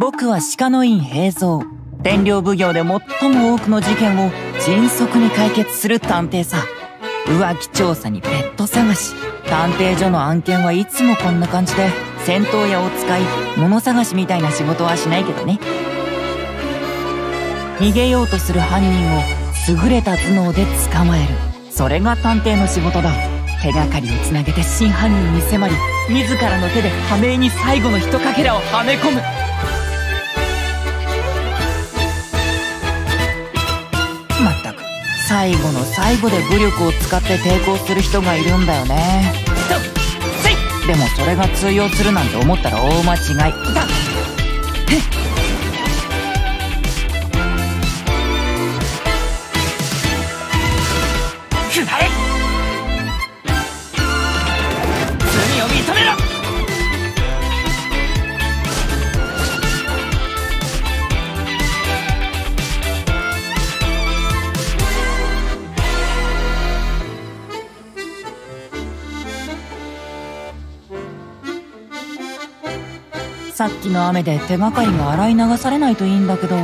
僕は鹿の院平蔵。天領奉行で最も多くの事件を迅速に解決する探偵さ。浮気調査にペット探し。探偵所の案件はいつもこんな感じで戦闘屋を使い物探しみたいな仕事はしないけどね。逃げようとする犯人を優れた頭脳で捕まえる。それが探偵の仕事だ。手がかりをつなげて真犯人に迫り自らの手で破命に最後の一かけらをはめ込む。最後の最後で武力を使って抵抗する人がいるんだよね。でもそれが通用するなんて思ったら大間違い。だくらさっきの雨で手がかりが洗い流されないといいんだけど。